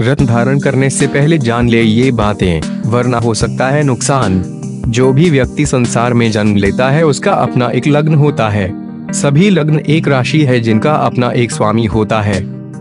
रत्न धारण करने से पहले जान ले ये बातें, वरना हो सकता है नुकसान। जो भी व्यक्ति संसार में जन्म लेता है, उसका अपना एक लग्न होता है। सभी लग्न एक राशि है जिनका अपना एक स्वामी होता है।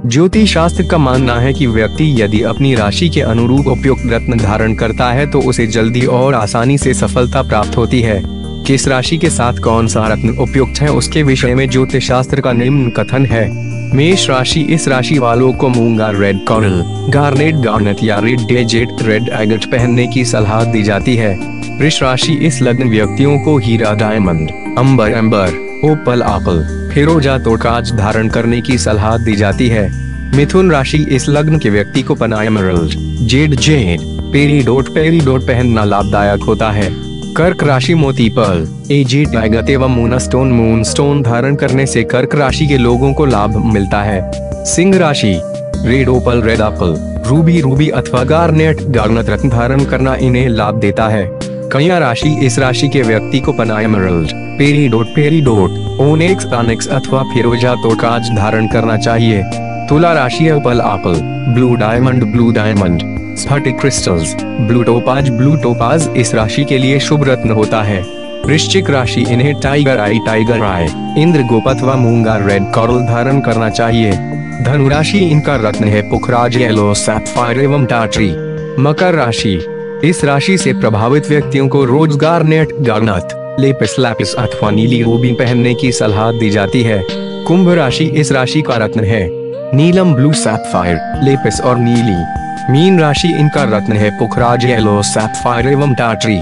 ज्योतिष शास्त्र का मानना है कि व्यक्ति यदि अपनी राशि के अनुरूप उपयुक्त रत्न धारण करता है तो उसे जल्दी और आसानी से सफलता प्राप्त होती है। किस राशि के साथ कौन सा रत्न उपयुक्त है, उसके विषय में ज्योतिष शास्त्र का निम्न कथन है। मेष राशि इस राशि वालों को मूँगा रेड कॉर्नल गार्नेट गार्नेट या रेड डेजेट रेड एगट पहनने की सलाह दी जाती है। वृष राशि इस लग्न व्यक्तियों को हीरा diamond amber amber opal opal फिरोजा तोड़काज धारण करने की सलाह दी जाती है। मिथुन राशि इस लग्न के व्यक्ति को पना emerald jade jade peridot peridot पहनना लाभदायक होता है। कर्क राशि मोती पर्ल एजे टाइगत एवं मूना स्टोन मून स्टोन धारण करने से कर्क राशि के लोगों को लाभ मिलता है। सिंह राशि red opal red apple ruby ruby अथवा गार्नेट गार्नत रत्न धारण करना इन्हें लाभ देता है। कन्या राशि, इस राशि के व्यक्ति को पना एमरल्ड पेरीडोट पेरीडोट ओनेक्स तानेक्स अथवा फिरोजा तोकाज धारण करना चाहिए। तुला राशि opal opal blue diamond blue diamond स्फटिक crystals blue topaz blue topaz इस राशि के लिए शुभ रत्न होता है। वृश्चिक राशि, इन्हें टाइगर आई टाइगर आय इंद्र गोप अथवा मूँगा रेड कॉरल धारण करना चाहिए। धनु राशि इनका रत्न है पुखराज येलो सैफायर एवं टाटरी मकर राशि, इस राशि से प्रभावित व्यक्तियों को रोज़गार नेट गार्नत लेपिस लैपिस अथवा नीली रोबी पहनने की सलाह दी जाती है। कुंभ राशि, इस राशि का रत्न है। नीलम ब्लू सैपफायर लेपिस और नीली मीन राशि इनका रत्न है पुखराज येलो सैपफायर एवं टाटरी